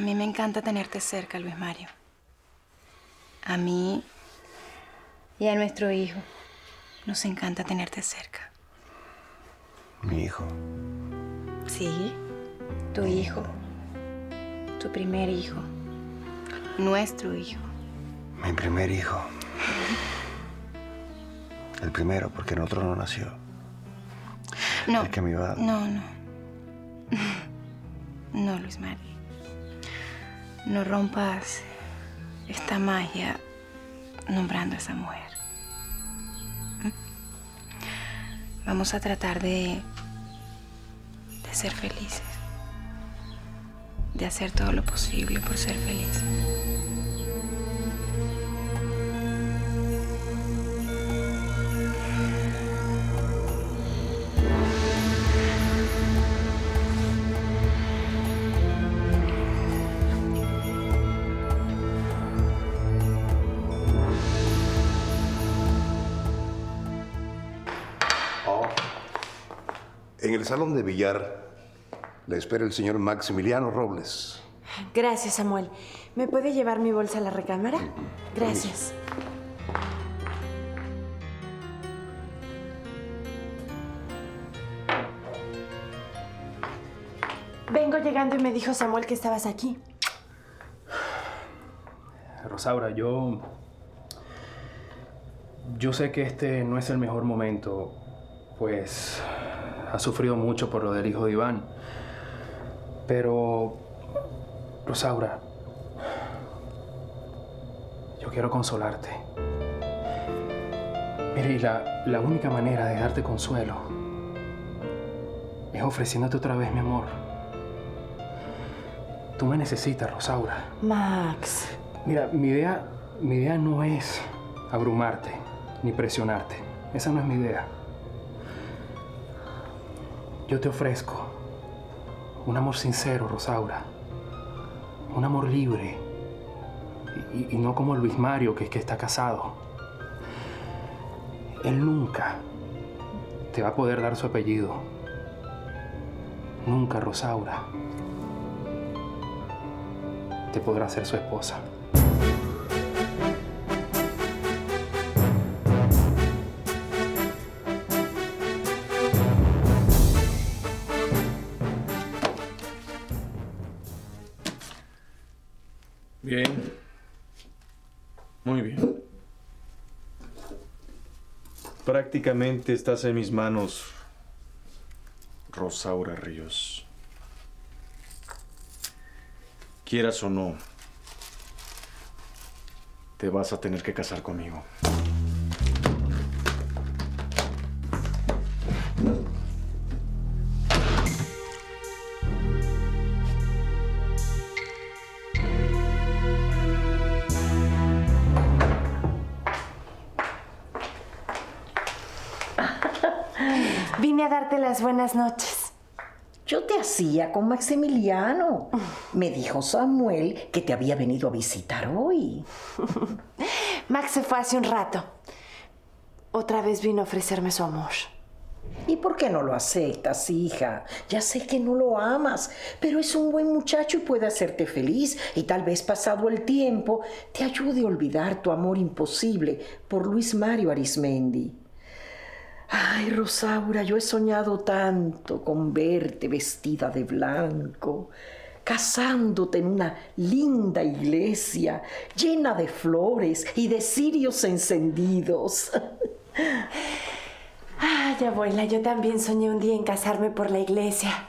A mí me encanta tenerte cerca, Luis Mario. A mí y a nuestro hijo nos encanta tenerte cerca. Mi hijo. Sí, tu hijo. Tu primer hijo. Nuestro hijo. Mi primer hijo. El primero, porque el otro no nació. No. Es que me iba... No, no. No, Luis Mario. No rompas esta magia nombrando a esa mujer. ¿Mm? Vamos a tratar de, de ser felices. De hacer todo lo posible por ser felices. En el salón de billar le espera el señor Maximiliano Robles. Gracias, Samuel. ¿Me puede llevar mi bolsa a la recámara? Gracias. Vengo llegando y me dijo Samuel que estabas aquí. Rosaura, yo... Yo sé que este no es el mejor momento, pues ha sufrido mucho por lo del hijo de Iván. Pero, Rosaura, yo quiero consolarte. Mire, y la, la única manera de darte consuelo es ofreciéndote otra vez mi amor. Tú me necesitas, Rosaura. Max. Mira, mi idea, mi idea no es abrumarte ni presionarte. Esa no es mi idea. Yo te ofrezco un amor sincero, Rosaura. Un amor libre. Y, no como Luis Mario, que es que está casado. Él nunca te va a poder dar su apellido. Nunca, Rosaura. Te podrá ser su esposa. Prácticamente estás en mis manos, Rosaura Ríos. Quieras o no, te vas a tener que casar conmigo. Las buenas noches. Yo te hacía con Maximiliano. Me dijo Samuel que te había venido a visitar hoy. Max se fue hace un rato. Otra vez vino a ofrecerme su amor. ¿Y por qué no lo aceptas, hija? Ya sé que no lo amas, pero es un buen muchacho y puede hacerte feliz y tal vez pasado el tiempo te ayude a olvidar tu amor imposible por Luis Mario Arismendi. Ay, Rosaura, yo he soñado tanto con verte vestida de blanco, casándote en una linda iglesia llena de flores y de cirios encendidos. Ay, abuela, yo también soñé un día en casarme por la iglesia.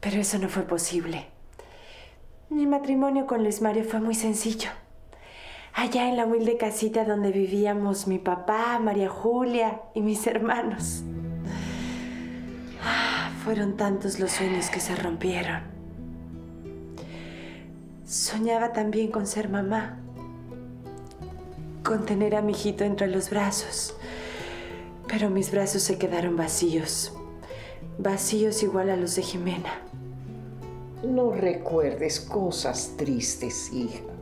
Pero eso no fue posible. Mi matrimonio con Luis Mario fue muy sencillo. Allá en la humilde casita donde vivíamos mi papá, María Julia y mis hermanos. Ah, fueron tantos los sueños que se rompieron. Soñaba también con ser mamá, con tener a mi hijito entre los brazos. Pero mis brazos se quedaron vacíos, vacíos igual a los de Jimena. No recuerdes cosas tristes, hija.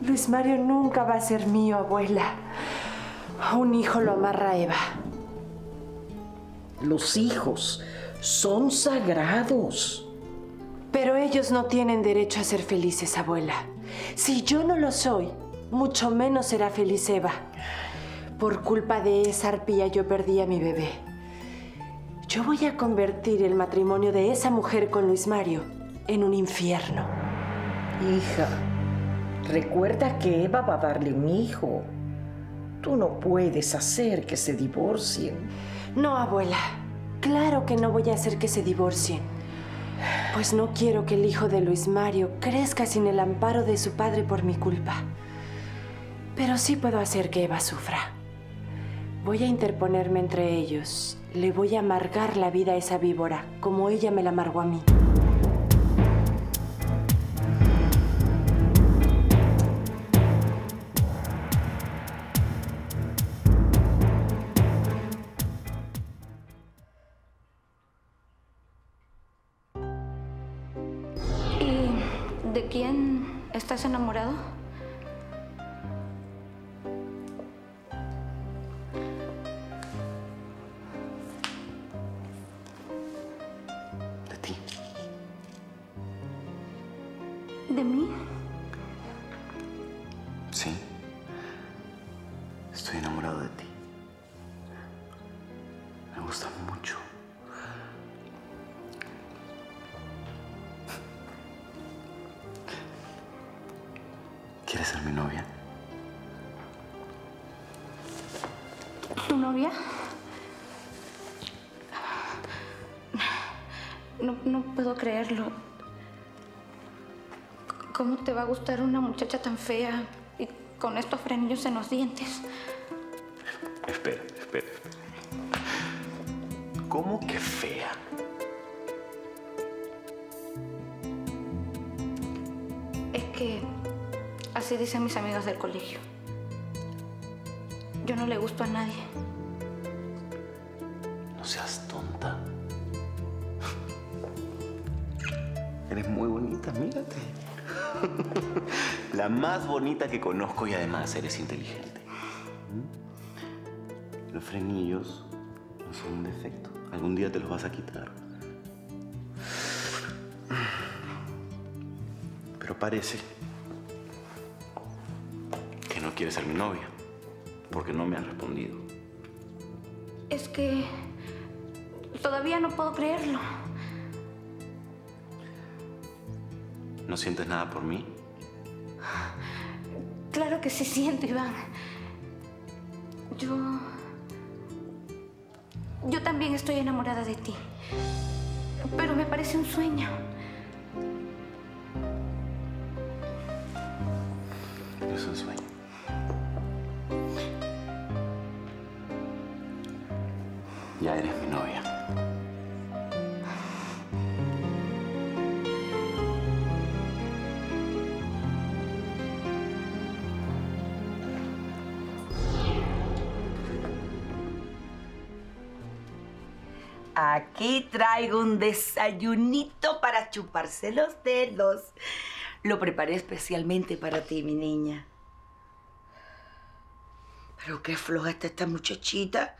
Luis Mario nunca va a ser mío, abuela. Un hijo lo amarra Eva. Los hijos son sagrados. Pero ellos no tienen derecho a ser felices, abuela. Si yo no lo soy, mucho menos será feliz Eva. Por culpa de esa arpía yo perdí a mi bebé. Yo voy a convertir el matrimonio de esa mujer con Luis Mario en un infierno. Hija, recuerda que Eva va a darle un hijo. Tú no puedes hacer que se divorcien. No, abuela. Claro que no voy a hacer que se divorcien. Pues no quiero que el hijo de Luis Mario crezca sin el amparo de su padre por mi culpa. Pero sí puedo hacer que Eva sufra. Voy a interponerme entre ellos. Le voy a amargar la vida a esa víbora, como ella me la amargó a mí. ¿Quieres ser mi novia? ¿Tu novia? No, no puedo creerlo. ¿Cómo te va a gustar una muchacha tan fea y con estos frenillos en los dientes? Espera, espera. ¿Cómo que fea? Así dicen mis amigas del colegio. Yo no le gusto a nadie. No seas tonta. Eres muy bonita, mírate. La más bonita que conozco y además eres inteligente. ¿Mm? Los frenillos no son un defecto. Algún día te los vas a quitar. Pero parece quieres ser mi novia. Porque no me has respondido. Es que todavía no puedo creerlo. ¿No sientes nada por mí? Claro que sí siento, Iván. Yo... Yo también estoy enamorada de ti. Pero me parece un sueño. Es un sueño. Traigo un desayunito para chuparse los dedos. Lo preparé especialmente para ti, mi niña. Pero qué floja está esta muchachita.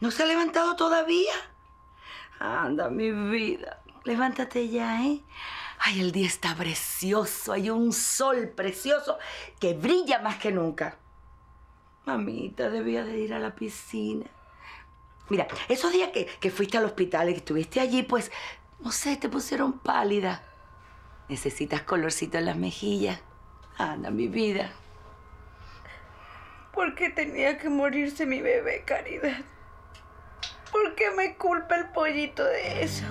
¿No se ha levantado todavía? Anda, mi vida. Levántate ya, ¿eh? Ay, el día está precioso. Hay un sol precioso que brilla más que nunca. Mamita, debía de ir a la piscina. Mira, esos días que, que fuiste al hospital y que estuviste allí, pues, no sé, te pusieron pálida. Necesitas colorcito en las mejillas. Anda, mi vida. ¿Por qué tenía que morirse mi bebé, Caridad? ¿Por qué me culpa el pollito de eso?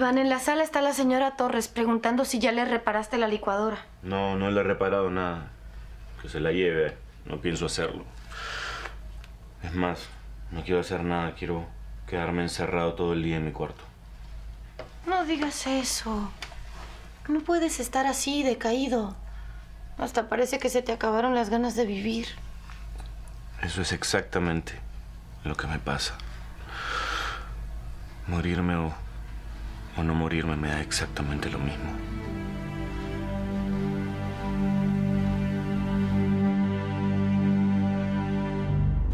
Iván, en la sala está la señora Torres preguntando si ya le reparaste la licuadora. No, no le he reparado nada. Que se la lleve. No pienso hacerlo. Es más, no quiero hacer nada. Quiero quedarme encerrado todo el día en mi cuarto. No digas eso. No puedes estar así, decaído. Hasta parece que se te acabaron las ganas de vivir. Eso es exactamente lo que me pasa. Morirme o, o no morirme me da exactamente lo mismo.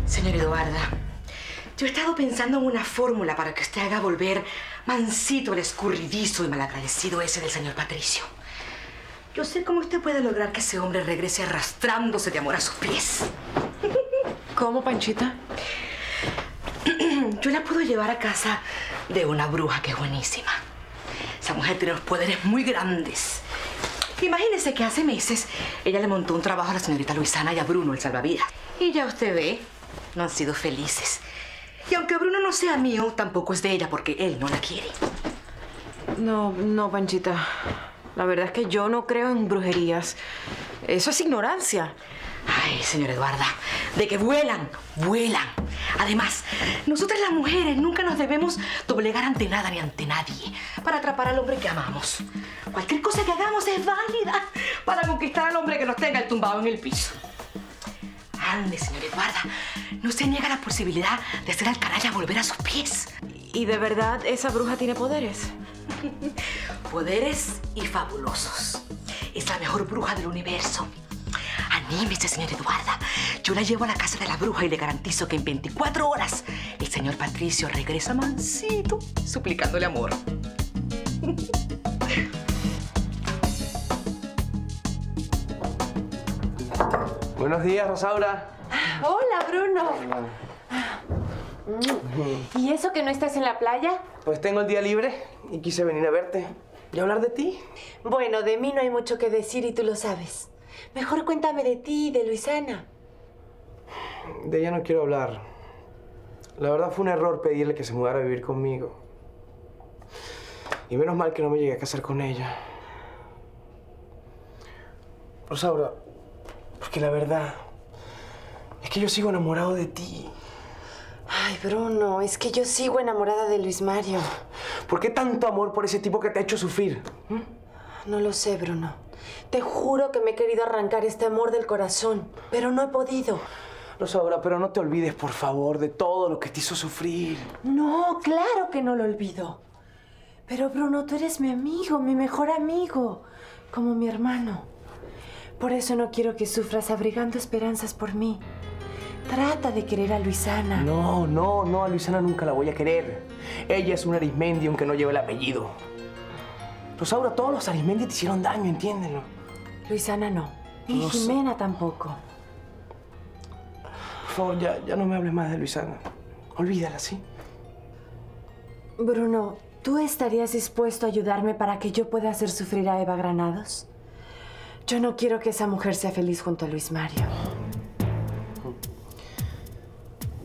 Señor Eduarda, yo he estado pensando en una fórmula para que usted haga volver mansito el escurridizo y malagradecido ese del señor Patricio. Yo sé cómo usted puede lograr que ese hombre regrese arrastrándose de amor a sus pies. ¿Cómo, Panchita? Yo la puedo llevar a casa de una bruja que es buenísima. Esa mujer tiene unos poderes muy grandes. Imagínese que hace meses ella le montó un trabajo a la señorita Luisana y a Bruno, el salvavidas. Y ya usted ve, no han sido felices. Y aunque Bruno no sea mío, tampoco es de ella porque él no la quiere. No, no, Panchita. La verdad es que yo no creo en brujerías. Eso es ignorancia. Ay, señor Eduarda, de que vuelan, vuelan. Además, nosotras las mujeres nunca nos debemos doblegar ante nada ni ante nadie para atrapar al hombre que amamos. Cualquier cosa que hagamos es válida para conquistar al hombre que nos tenga el tumbado en el piso. Ande, señor Eduarda, no se niega la posibilidad de hacer al canalla volver a sus pies. ¿Y de verdad esa bruja tiene poderes? Poderes y fabulosos. Es la mejor bruja del universo. Anímese, señor Eduarda. Yo la llevo a la casa de la bruja y le garantizo que en 24 horas el señor Patricio regresa mansito, suplicándole amor. Buenos días, Rosaura. Hola, Bruno. ¿Y eso que no estás en la playa? Pues tengo el día libre y quise venir a verte y hablar de ti. Bueno, de mí no hay mucho que decir y tú lo sabes. Mejor cuéntame de ti y de Luisana. De ella no quiero hablar. La verdad fue un error pedirle que se mudara a vivir conmigo. Y menos mal que no me llegué a casar con ella. Rosaura, porque la verdad es que yo sigo enamorado de ti. Ay, Bruno, es que yo sigo enamorada de Luis Mario. ¿Por qué tanto amor por ese tipo que te ha hecho sufrir? No lo sé, Bruno. Te juro que me he querido arrancar este amor del corazón, pero no he podido. Rosaura, pero no te olvides, por favor, de todo lo que te hizo sufrir. No, claro que no lo olvido. Pero Bruno, tú eres mi amigo, mi mejor amigo, como mi hermano. Por eso no quiero que sufras abrigando esperanzas por mí. Trata de querer a Luisana. No, no, no, a Luisana nunca la voy a querer. Ella es un Arismendi aunque no lleve el apellido. Rosaura, todos los Arismendi te hicieron daño, entiéndelo. Luisana no. Y. Jimena tampoco. Por favor, ya, ya no me hables más de Luisana. Olvídala, ¿sí? Bruno, ¿tú estarías dispuesto a ayudarme para que yo pueda hacer sufrir a Eva Granados? Yo no quiero que esa mujer sea feliz junto a Luis Mario.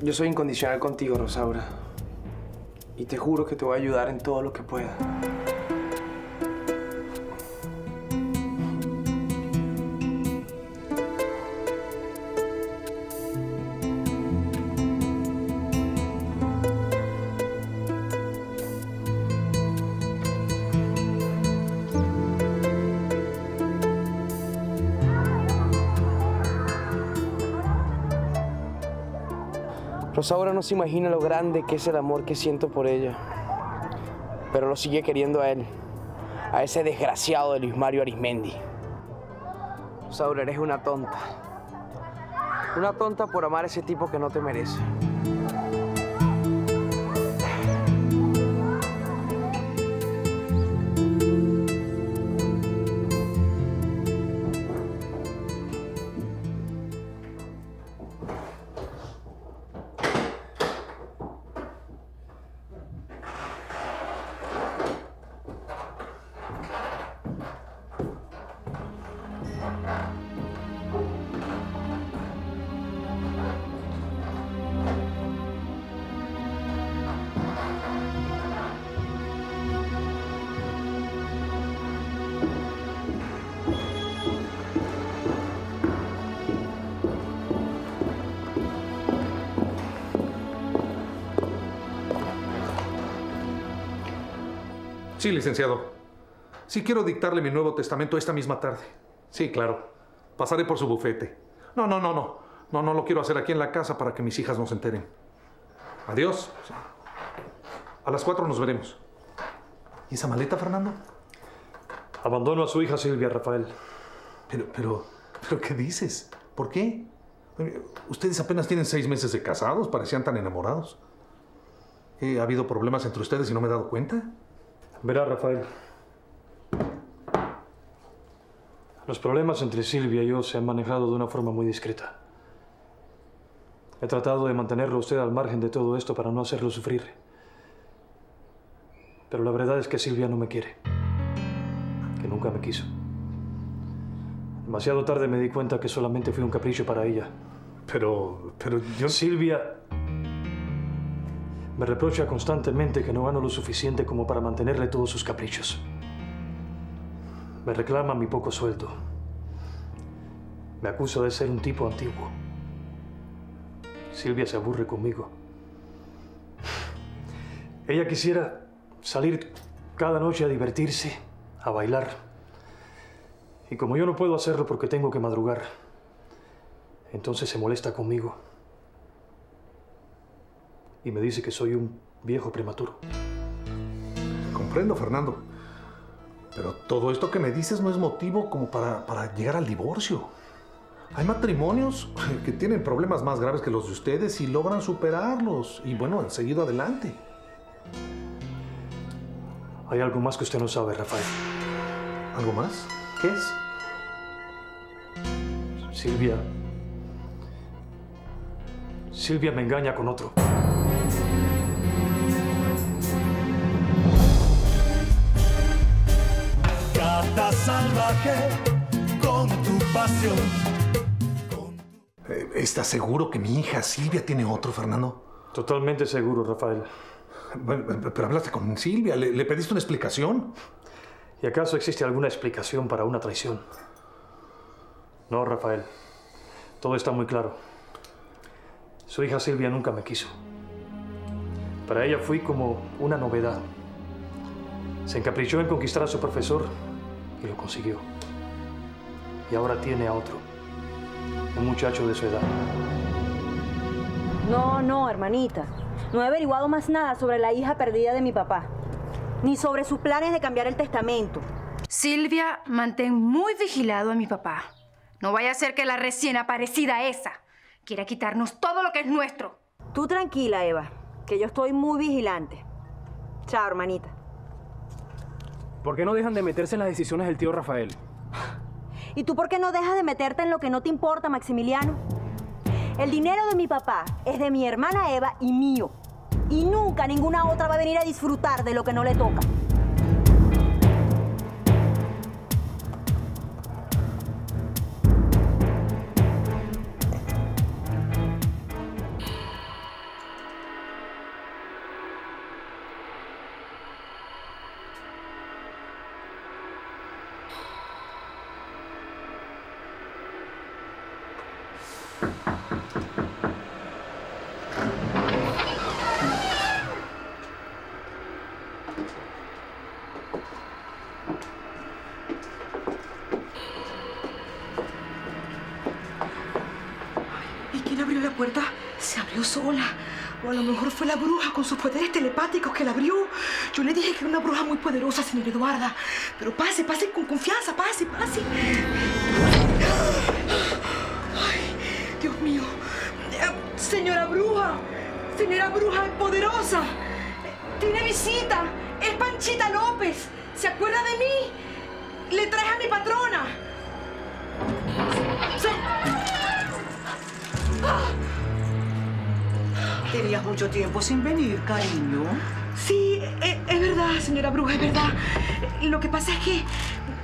Yo soy incondicional contigo, Rosaura. Y te juro que te voy a ayudar en todo lo que pueda. Rosaura no se imagina lo grande que es el amor que siento por ella. Pero lo sigue queriendo a él. A ese desgraciado de Luis Mario Arismendi. Rosaura, eres una tonta. Una tonta por amar a ese tipo que no te merece. Sí, licenciado. Sí quiero dictarle mi Nuevo Testamento esta misma tarde. Sí, claro. Pasaré por su bufete. No, no, no, no. No, no lo quiero hacer aquí en la casa para que mis hijas no se enteren. Adiós. A las cuatro nos veremos. ¿Y esa maleta, Fernando? Abandono a su hija Silvia, Rafael. Pero, pero, pero, ¿qué dices? ¿Por qué? Ustedes apenas tienen seis meses de casados, parecían tan enamorados. ¿Ha habido problemas entre ustedes y no me he dado cuenta? Verá, Rafael. Los problemas entre Silvia y yo se han manejado de una forma muy discreta. He tratado de mantenerlo usted al margen de todo esto para no hacerlo sufrir. Pero la verdad es que Silvia no me quiere. Que nunca me quiso. Demasiado tarde me di cuenta que solamente fui un capricho para ella. Pero, pero yo... Silvia me reprocha constantemente que no gano lo suficiente como para mantenerle todos sus caprichos. Me reclama mi poco sueldo. Me acusa de ser un tipo antiguo. Silvia se aburre conmigo. Ella quisiera salir cada noche a divertirse, a bailar. Y como yo no puedo hacerlo porque tengo que madrugar, entonces se molesta conmigo. Y me dice que soy un viejo prematuro. Comprendo, Fernando. Pero todo esto que me dices no es motivo como para, para llegar al divorcio. Hay matrimonios que tienen problemas más graves que los de ustedes y logran superarlos. Y bueno, han seguido adelante. Hay algo más que usted no sabe, Rafael. ¿Algo más? ¿Qué es? Silvia. Silvia me engaña con otro. Gata salvaje con tu pasión. Eh, ¿Estás seguro que mi hija Silvia tiene otro, Fernando? Totalmente seguro, Rafael. Bueno, pero hablaste con Silvia, ¿Le, ¿le, pediste una explicación? ¿Y acaso existe alguna explicación para una traición? No, Rafael. Todo está muy claro. Su hija Silvia nunca me quiso. Para ella fui como una novedad. Se encaprichó en conquistar a su profesor y lo consiguió. Y ahora tiene a otro, un muchacho de su edad. No, no, hermanita. No he averiguado más nada sobre la hija perdida de mi papá, ni sobre sus planes de cambiar el testamento. Silvia, mantén muy vigilado a mi papá. No vaya a ser que la recién aparecida esa quiera quitarnos todo lo que es nuestro. Tú tranquila, Eva, que yo estoy muy vigilante. Chao, hermanita. ¿Por qué no dejan de meterse en las decisiones del tío Rafael? ¿Y tú por qué no dejas de meterte en lo que no te importa, Maximiliano? El dinero de mi papá es de mi hermana Eva y mío. Y nunca ninguna otra va a venir a disfrutar de lo que no le toca. La puerta, se abrió sola. O a lo mejor fue la bruja con sus poderes telepáticos que la abrió. Yo le dije que era una bruja muy poderosa, señora Eduarda. Pero pase, pase con confianza, pase, pase. Ay, Dios mío. Señora bruja, señora bruja poderosa. Tiene visita. Es Panchita López. ¿Se acuerda de mí? Le traje a mi patrona. Tenías mucho tiempo sin venir, cariño. Sí, es, es, verdad, señora Bruja, es verdad. Lo que pasa es que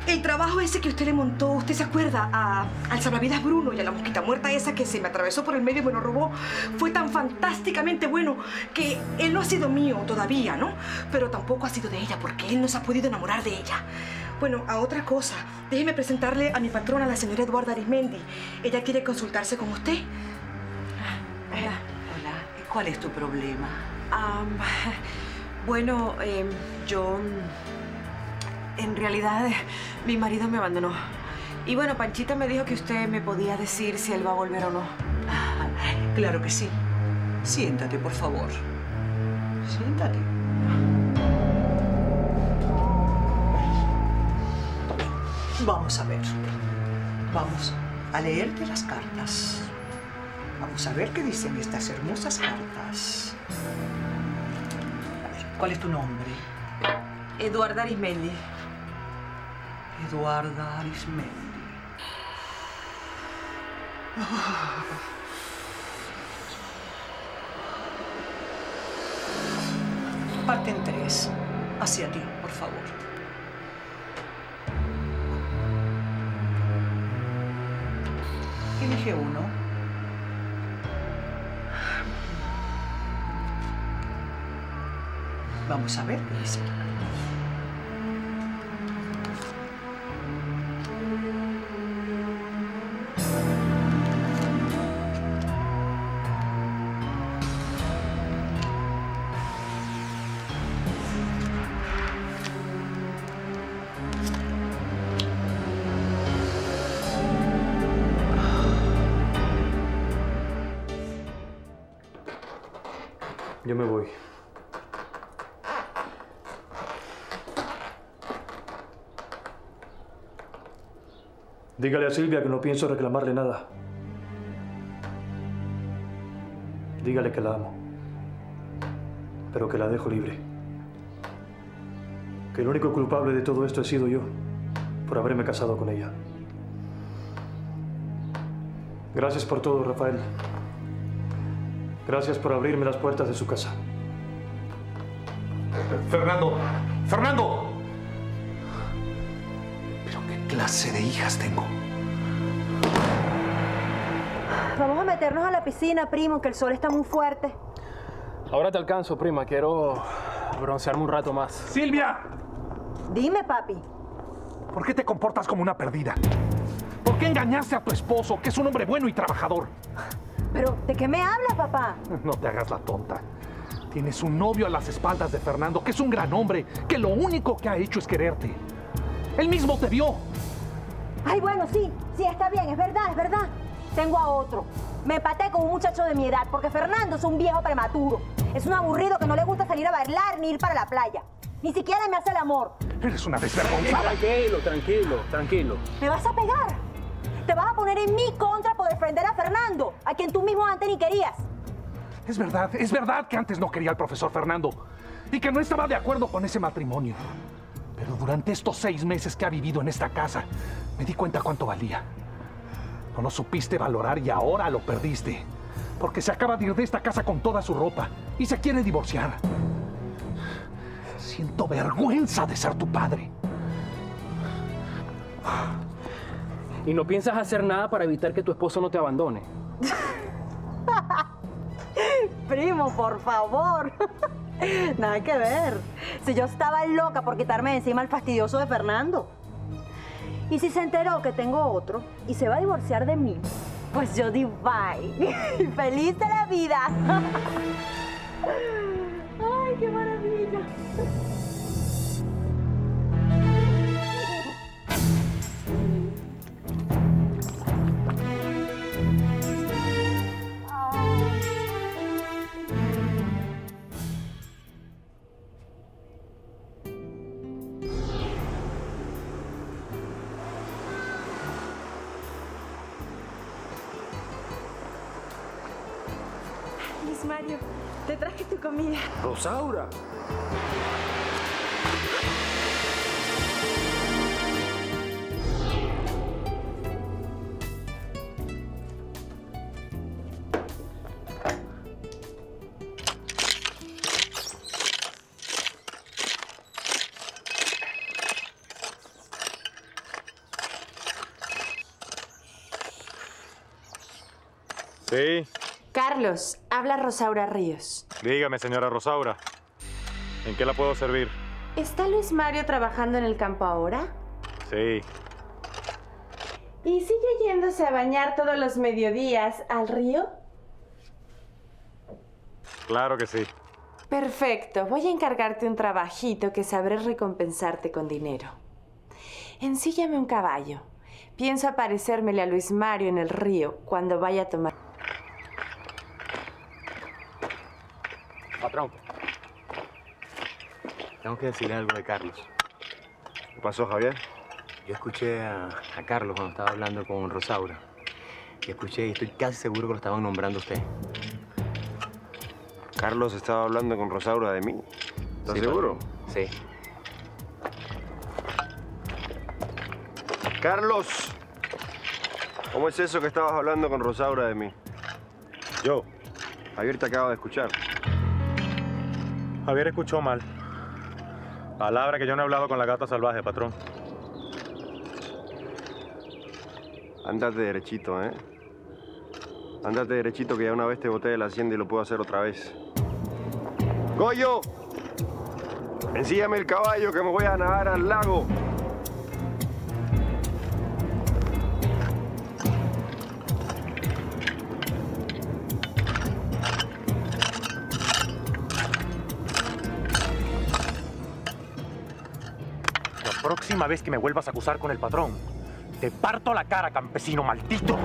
el trabajo ese que usted le montó, ¿usted se acuerda? A, al salvavidas Bruno y a la mosquita muerta esa que se me atravesó por el medio y me lo robó. Fue tan fantásticamente bueno que él no ha sido mío todavía, ¿no? Pero tampoco ha sido de ella porque él no se ha podido enamorar de ella. Bueno, a otra cosa. Déjeme presentarle a mi patrona, la señora Eduarda Arismendi. Ella quiere consultarse con usted. Hola. Hola. ¿Cuál es tu problema? Um, bueno, eh, yo... En realidad, mi marido me abandonó. Y bueno, Panchita me dijo que usted me podía decir si él va a volver o no. Ah, claro que sí. Siéntate, por favor. Siéntate. Vamos a ver. Vamos a leerte las cartas. Vamos a ver qué dicen estas hermosas cartas. A ver, ¿cuál es tu nombre? Eduarda Arismendi. Eduarda Arismendi. Parten tres. Hacia ti, por favor. Elige uno. Vamos a ver. Dígale a Silvia que no pienso reclamarle nada. Dígale que la amo. Pero que la dejo libre. Que el único culpable de todo esto he sido yo, por haberme casado con ella. Gracias por todo, Rafael. Gracias por abrirme las puertas de su casa. Fernando, Fernando. Clase de hijas tengo. Vamos a meternos a la piscina, primo, que el sol está muy fuerte. Ahora te alcanzo, prima. Quiero broncearme un rato más. ¡Silvia! Dime, papi. ¿Por qué te comportas como una perdida? ¿Por qué engañaste a tu esposo, que es un hombre bueno y trabajador? ¿Pero de qué me hablas, papá? No te hagas la tonta. Tienes un novio a las espaldas de Fernando, que es un gran hombre, que lo único que ha hecho es quererte. Él mismo te vio. Ay, bueno, sí, sí, está bien, es verdad, es verdad. Tengo a otro. Me empaté con un muchacho de mi edad, porque Fernando es un viejo prematuro. Es un aburrido que no le gusta salir a bailar ni ir para la playa. Ni siquiera me hace el amor. Eres una desvergonzada. Tranquilo, tranquilo, tranquilo. ¿Me vas a pegar? ¿Te vas a poner en mi contra por defender a Fernando, a quien tú mismo antes ni querías? Es verdad, es verdad que antes no quería al profesor Fernando y que no estaba de acuerdo con ese matrimonio. Pero durante estos seis meses que ha vivido en esta casa, me di cuenta cuánto valía. No lo supiste valorar y ahora lo perdiste. Porque se acaba de ir de esta casa con toda su ropa y se quiere divorciar. Siento vergüenza de ser tu padre. ¿Y no piensas hacer nada para evitar que tu esposo no te abandone? Primo, por favor. Nada que ver. Si yo estaba loca por quitarme encima el fastidioso de Fernando. Y si se enteró que tengo otro y se va a divorciar de mí, pues yo di bye. ¡Feliz de la vida! ¡Ay, qué maravilla! Mario, te traje tu comida. Rosaura. Sí, Carlos, habla Rosaura Ríos. dígame, señora Rosaura. ¿En qué la puedo servir? ¿Está Luis Mario trabajando en el campo ahora? Sí. ¿Y sigue yéndose a bañar todos los mediodías al río? Claro que sí. Perfecto, voy a encargarte un trabajito que sabré recompensarte con dinero. Ensíllame un caballo. Pienso aparecérmele a Luis Mario en el río cuando vaya a tomar. Tengo que decirle algo de Carlos. ¿Qué pasó, Javier? Yo escuché a, a Carlos cuando estaba hablando con Rosaura. Y escuché y estoy casi seguro que lo estaban nombrando a usted. Carlos estaba hablando con Rosaura de mí. ¿Estás Sí, seguro? Sí. Carlos, ¿cómo es eso que estabas hablando con Rosaura de mí? Yo. Javier te acaba de escuchar. Javier escuchó mal. Palabra que yo no he hablado con la gata salvaje, patrón. Ándate derechito, ¿eh? Ándate derechito que ya una vez te boté de la hacienda y lo puedo hacer otra vez. ¡Goyo! Ensíllame el caballo que me voy a nadar al lago. Próxima vez que me vuelvas a acusar con el patrón, te parto la cara, campesino maldito.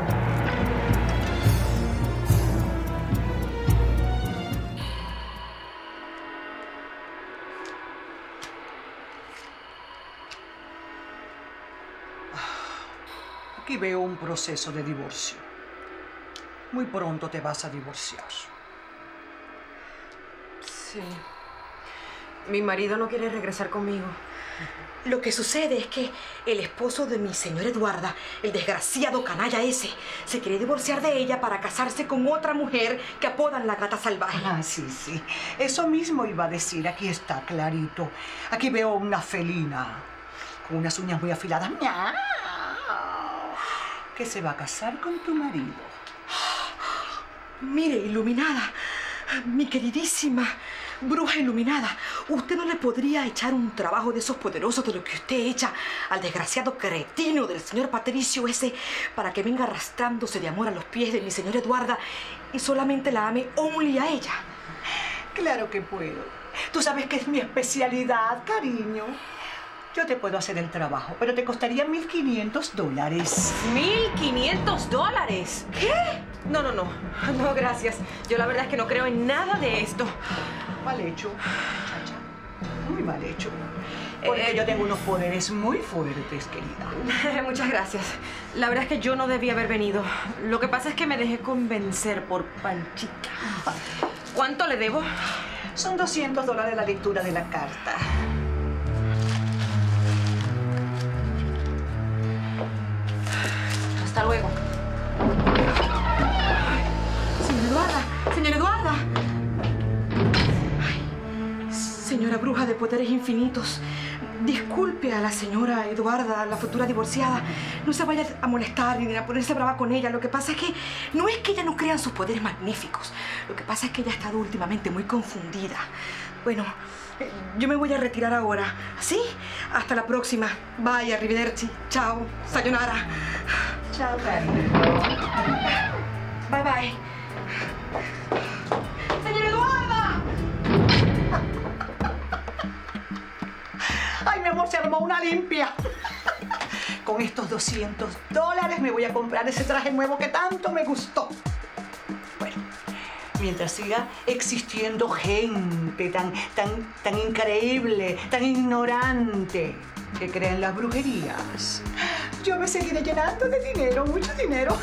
Aquí veo un proceso de divorcio. Muy pronto te vas a divorciar. Sí. Mi marido no quiere regresar conmigo. Lo que sucede es que el esposo de mi señora Eduarda, el desgraciado canalla ese, se quiere divorciar de ella para casarse con otra mujer que apodan la gata salvaje. Ah, sí, sí. Eso mismo iba a decir. Aquí está, clarito. Aquí veo una felina con unas uñas muy afiladas. ¡Miau! Que se va a casar con tu marido. Mire, iluminada, mi queridísima bruja iluminada, usted no le podría echar un trabajo de esos poderosos de lo que usted echa al desgraciado cretino del señor Patricio ese para que venga arrastrándose de amor a los pies de mi señora Eduarda y solamente la ame only a ella. Claro que puedo. Tú sabes que es mi especialidad, cariño. Yo te puedo hacer el trabajo, pero te costaría 1.500 dólares. ¿1.500 dólares? ¿Qué? No, no, no. No, gracias. Yo la verdad es que no creo en nada de esto. Mal hecho, muchacha. Muy mal hecho. Porque Eh, yo tengo unos poderes muy fuertes, querida. Muchas gracias. La verdad es que yo no debía haber venido. Lo que pasa es que me dejé convencer por Panchita. ¿Cuánto le debo? Son 200 dólares la lectura de la carta. Hasta luego. Señora Eduarda, señora Eduarda. Señora bruja de poderes infinitos, disculpe a la señora Eduarda, la futura divorciada. No se vaya a molestar ni a ponerse brava con ella. Lo que pasa es que no es que ella no crea en sus poderes magníficos. Lo que pasa es que ella ha estado últimamente muy confundida. Bueno, eh, yo me voy a retirar ahora. ¿Sí? Hasta la próxima. Bye, arrivederci. Chao. Sayonara. Chao. Bye, bye. Se armó una limpia. Con estos 200 dólares me voy a comprar ese traje nuevo que tanto me gustó. Bueno, mientras siga existiendo gente tan, tan, tan increíble, tan ignorante, que cree en las brujerías, yo me seguiré llenando de dinero, mucho dinero.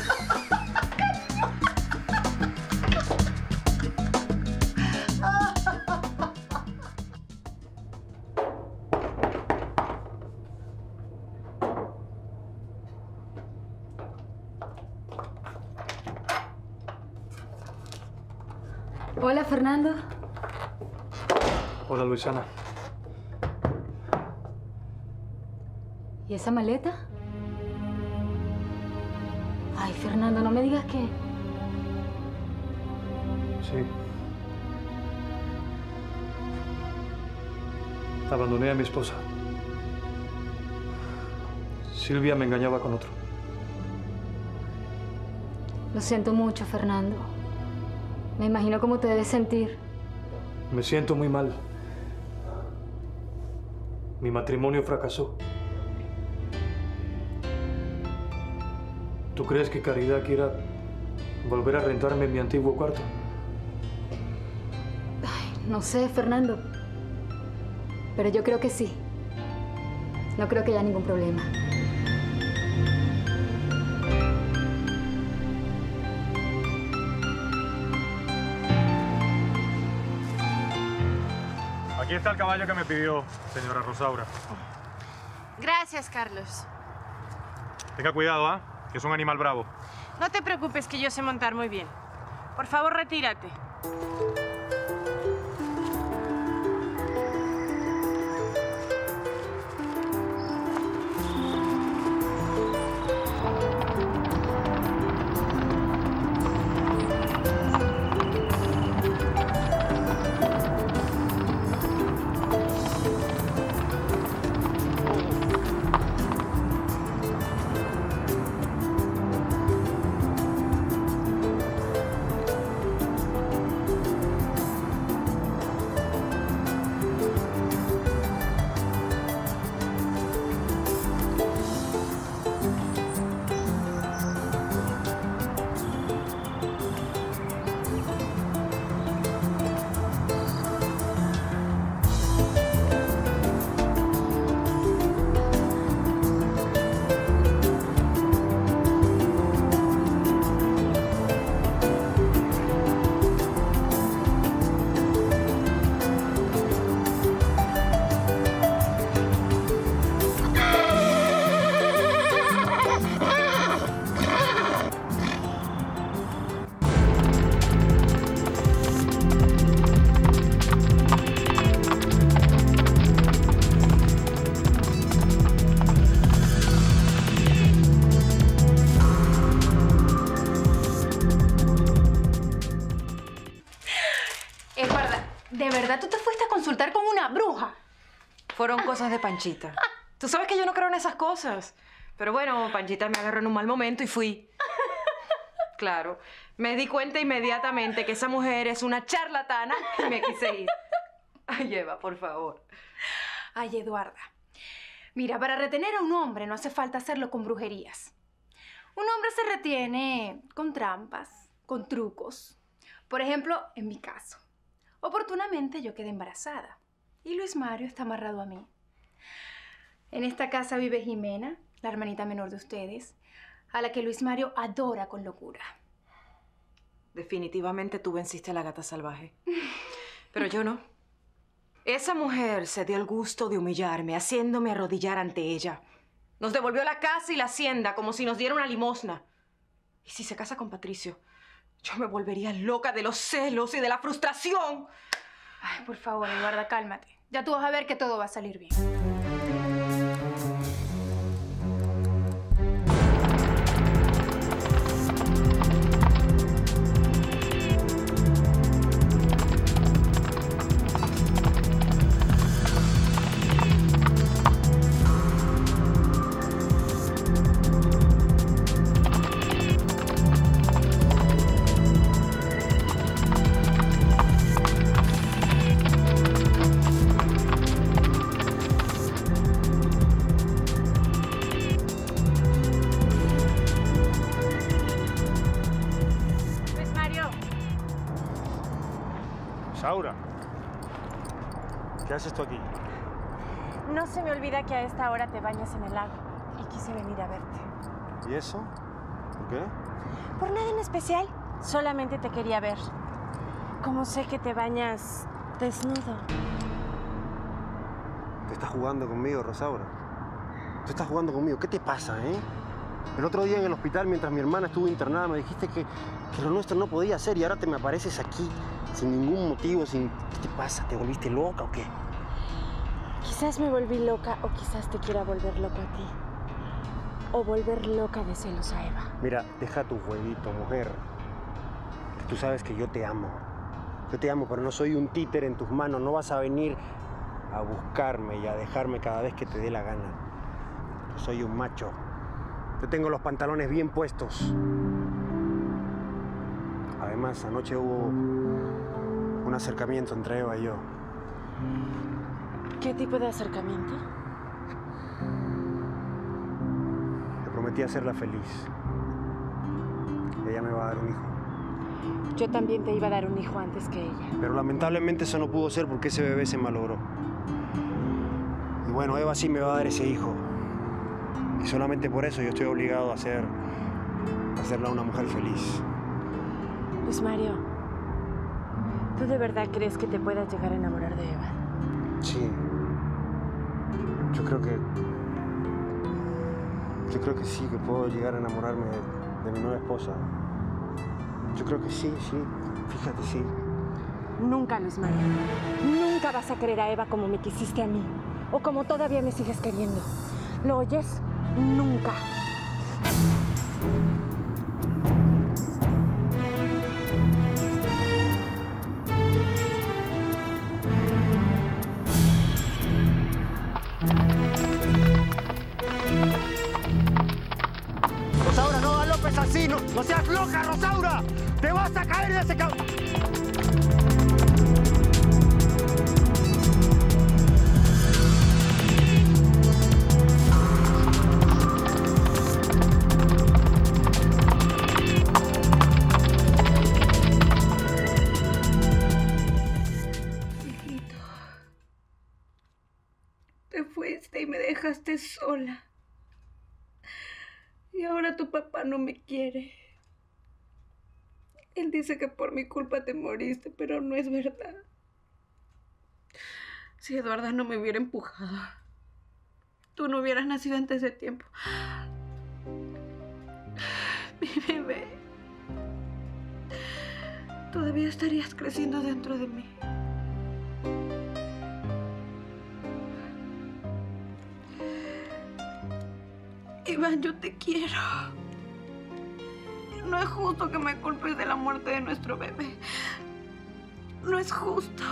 Fernando. Hola, Luisana. ¿Y esa maleta? Ay, Fernando, no me digas que... Sí. Abandoné a mi esposa. Silvia me engañaba con otro. Lo siento mucho, Fernando. Me imagino cómo te debes sentir. Me siento muy mal. Mi matrimonio fracasó. ¿Tú crees que Caridad quiera volver a rentarme mi antiguo cuarto? No sé, Fernando. Pero yo creo que sí. No creo que haya ningún problema. Aquí está el caballo que me pidió, señora Rosaura. Gracias, Carlos. Tenga cuidado, ¿ah? Que es un animal bravo. No te preocupes que yo sé montar muy bien. Por favor, retírate. ¿De verdad tú te fuiste a consultar con una bruja? Fueron cosas de Panchita. Tú sabes que yo no creo en esas cosas. Pero bueno, Panchita me agarró en un mal momento y fui. Claro. Me di cuenta inmediatamente que esa mujer es una charlatana y me quise ir. Ay, Eva, por favor. Ay, Eduarda. Mira, para retener a un hombre no hace falta hacerlo con brujerías. Un hombre se retiene con trampas, con trucos. Por ejemplo, en mi caso. Oportunamente yo quedé embarazada y Luis Mario está amarrado a mí. En esta casa vive Jimena, la hermanita menor de ustedes, a la que Luis Mario adora con locura. Definitivamente tú venciste a la gata salvaje. Pero yo no. Esa mujer se dio el gusto de humillarme, haciéndome arrodillar ante ella. Nos devolvió la casa y la hacienda como si nos diera una limosna. Y si se casa con Patricio, yo me volvería loca de los celos y de la frustración. Ay, por favor, Eduarda, cálmate. Ya tú vas a ver que todo va a salir bien. ¿Qué haces tú aquí? No se me olvida que a esta hora te bañas en el lago y quise venir a verte. ¿Y eso? ¿Por qué? Por nada en especial, solamente te quería ver. Como sé que te bañas desnudo. Te estás jugando conmigo, Rosaura. Tú estás jugando conmigo. ¿Qué te pasa, eh? El otro día en el hospital, mientras mi hermana estuvo internada, me dijiste que, que lo nuestro no podía ser y ahora te me apareces aquí sin ningún motivo, sin... ¿Qué te pasa? ¿Te volviste loca o qué? Quizás me volví loca o quizás te quiera volver loco a ti. O volver loca de celos a Eva. Mira, deja tu jueguito, mujer. Tú sabes que yo te amo. Yo te amo, pero no soy un títer en tus manos. No vas a venir a buscarme y a dejarme cada vez que te dé la gana. Yo soy un macho. Yo tengo los pantalones bien puestos. Además, anoche hubo un acercamiento entre Eva y yo. ¿Qué tipo de acercamiento? Le prometí hacerla feliz. Ella me va a dar un hijo. Yo también te iba a dar un hijo antes que ella. Pero lamentablemente eso no pudo ser porque ese bebé se malogró. Y bueno, Eva sí me va a dar ese hijo. Y solamente por eso yo estoy obligado a hacer, a hacerla una mujer feliz. Luis Mario, ¿tú de verdad crees que te puedas llegar a enamorar de Eva? Sí. Yo creo que... Yo creo que sí, que puedo llegar a enamorarme de, mi nueva esposa. Yo creo que sí, sí. Fíjate, sí. Nunca, Luis Mario. Nunca vas a querer a Eva como me quisiste a mí. O como todavía me sigues queriendo. ¿Lo oyes? Nunca. Dice que por mi culpa te moriste, pero no es verdad. Si Eduarda no me hubiera empujado, tú no hubieras nacido antes de tiempo. Mi bebé. Todavía estarías creciendo dentro de mí. Iván, yo te quiero. No es justo que me culpes de la muerte de nuestro bebé. No es justo.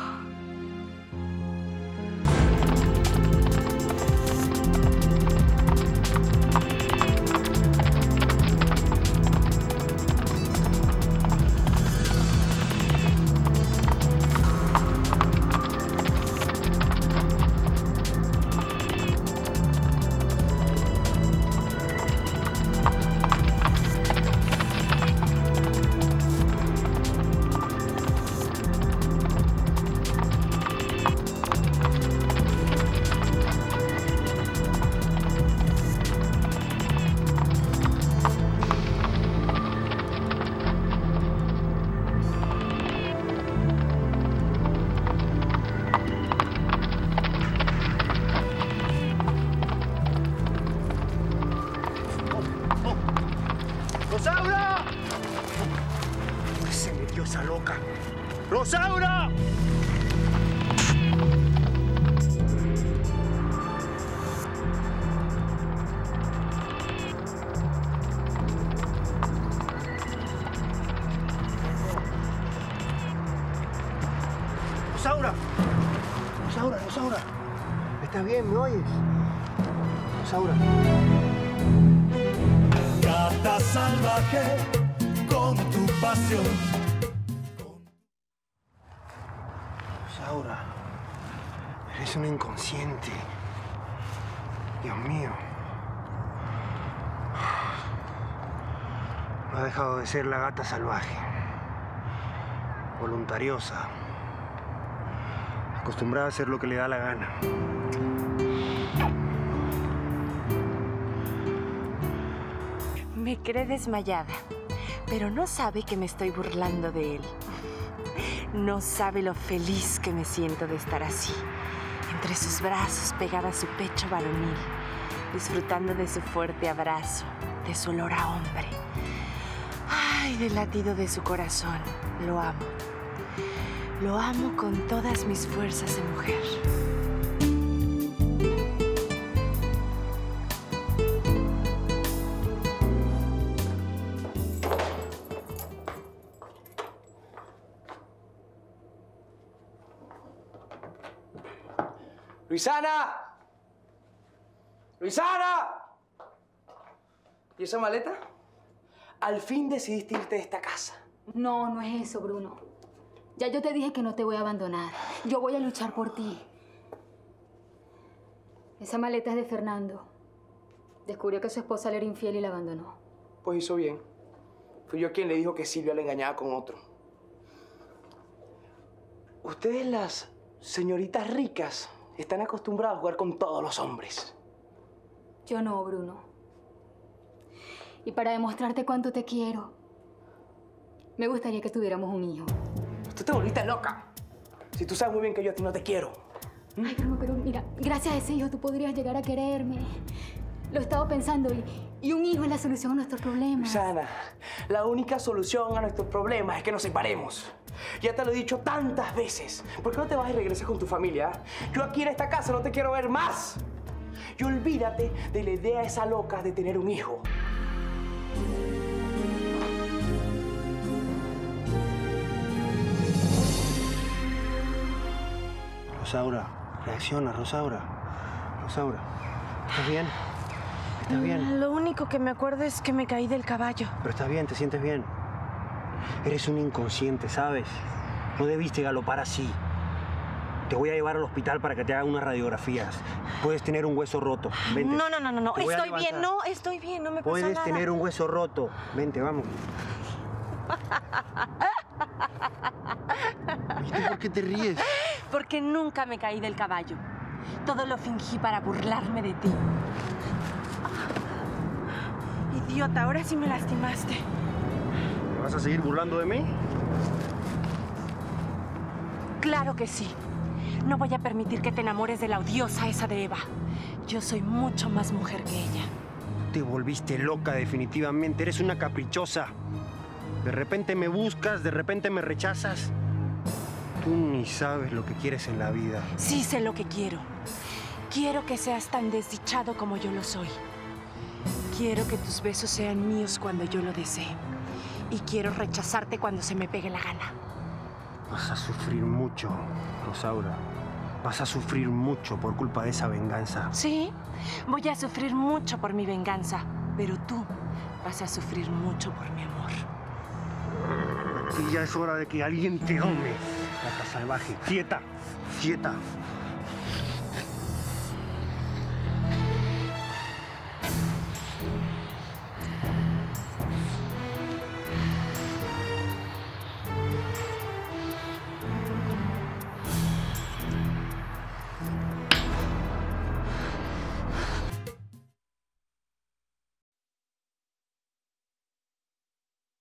De ser la gata salvaje. Voluntariosa. Acostumbrada a hacer lo que le da la gana. Me cree desmayada, pero no sabe que me estoy burlando de él. No sabe lo feliz que me siento de estar así, entre sus brazos pegada a su pecho varonil, disfrutando de su fuerte abrazo, de su olor a hombre. Ay, del latido de su corazón. Lo amo. Lo amo con todas mis fuerzas de mujer. ¡Luisana! ¡Luisana! ¿Y esa maleta? Al fin decidiste irte de esta casa. No, no es eso, Bruno. Ya yo te dije que no te voy a abandonar. Yo voy a luchar por ti. Esa maleta es de Fernando. Descubrió que su esposa le era infiel y la abandonó. Pues hizo bien. Fui yo quien le dijo que Silvia le engañaba con otro. Ustedes las señoritas ricas están acostumbradas a jugar con todos los hombres. Yo no, Bruno. Y para demostrarte cuánto te quiero, me gustaría que tuviéramos un hijo. Tú te volviste loca. Si tú sabes muy bien que yo a ti no te quiero. Ay, Bruno, pero mira, gracias a ese hijo tú podrías llegar a quererme. Lo he estado pensando y, y un hijo es la solución a nuestros problemas. Sana, la única solución a nuestros problemas es que nos separemos. Ya te lo he dicho tantas veces. ¿Por qué no te vas y regresas con tu familia? Yo aquí en esta casa no te quiero ver más. Y olvídate de la idea esa loca de tener un hijo. Rosaura, reacciona, Rosaura. Rosaura, ¿estás bien? ¿Estás bien? Lo único que me acuerdo es que me caí del caballo. Pero estás bien, te sientes bien. Eres un inconsciente, ¿sabes? No debiste galopar así. Te voy a llevar al hospital para que te hagan unas radiografías. Puedes tener un hueso roto. Vente. No, no, no, no, Estoy bien, no, estoy bien, no me pasa Puedes nada. tener un hueso roto. Vente, vamos. ¿Y tú por qué te ríes? Porque nunca me caí del caballo. Todo lo fingí para burlarme de ti. Idiota, ahora sí me lastimaste. ¿Te vas a seguir burlando de mí? Claro que sí. No voy a permitir que te enamores de la odiosa esa de Eva. Yo soy mucho más mujer que ella. Te volviste loca definitivamente. Eres una caprichosa. De repente me buscas, de repente me rechazas. Tú ni sabes lo que quieres en la vida. Sí sé lo que quiero. Quiero que seas tan desdichado como yo lo soy. Quiero que tus besos sean míos cuando yo lo desee. Y quiero rechazarte cuando se me pegue la gana. Vas a sufrir mucho, Rosaura. Vas a sufrir mucho por culpa de esa venganza. Sí, voy a sufrir mucho por mi venganza, pero tú vas a sufrir mucho por mi amor. Y ya es hora de que alguien te ame. Gata salvaje, quieta, quieta.